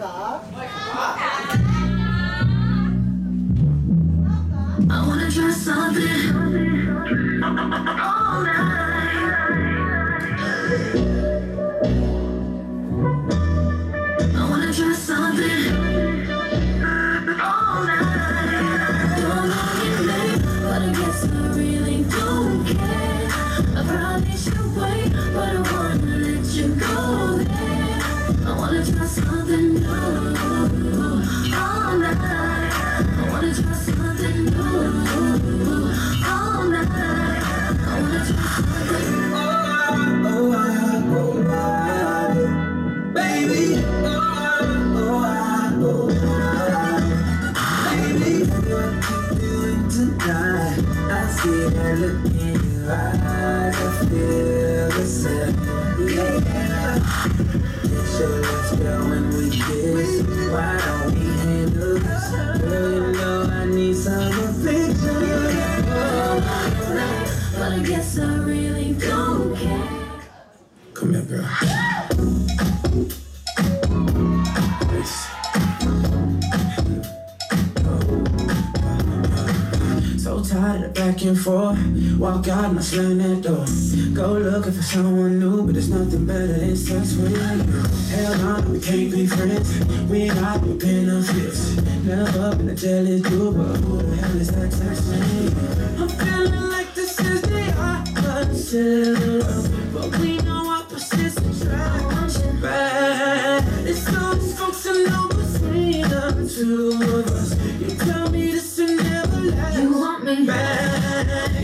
I wanna try something all night. I wanna try something all night. Don't know at me, but I guess I really don't care. I probably should wait, but I something new all night. I wanna try something new all night. I try something. Oh, I, oh, I, baby. Oh, oh, I, oh, I, baby. What you doing tonight? I look in your eyes. I feel the same. Yeah. Get your lips, girl, when we. Why don't we handle this? Girl, you know I need some affection. But I guess I really don't care. Come here, girl. Tired of back and forth. Walk out and I slam that door. Go looking for someone new, but there's nothing better than sex with you. Hell no, we can't be friends. We ain't got no benefits. Never been a jealous dude, but who the hell is that sex with I'm feeling like this is the opposite. But we know opposites attract. Bad. It's so dysfunctional between the two of us. You want me. back,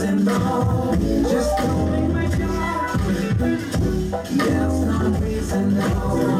reason no Just doing my job. There's no reason no